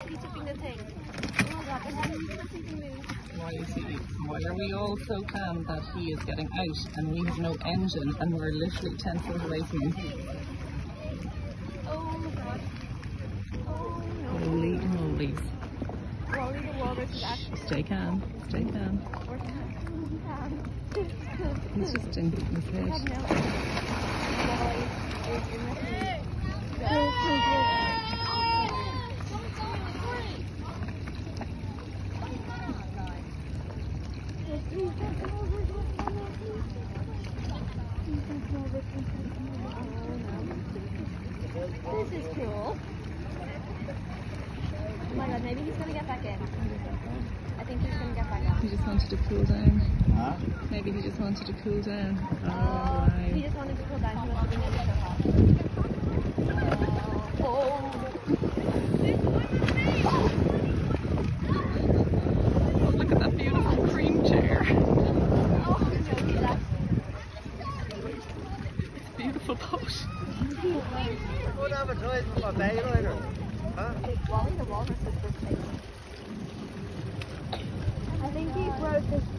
Why is he? Why are we all so calm that he is getting out and we have no engine and we're literally 10 feet away from him? Oh my god. Oh no. Holy. Wally the Stay calm. Stay calm. working on He's just in his head. no. Wally is in the heat. So, so good. This is cool. Oh my god, maybe he's gonna get back in. I think he's gonna get back out. He just wanted to cool down. Huh? Maybe he just wanted to cool down. Oh, Oh, he right. just wanted to cool down. He wasn't being so hot. Oh. Oh, look at that beautiful cream chair. Oh, no, that's Advertisement for Bayrider. Huh? Wally the walrus is this. I think he broke his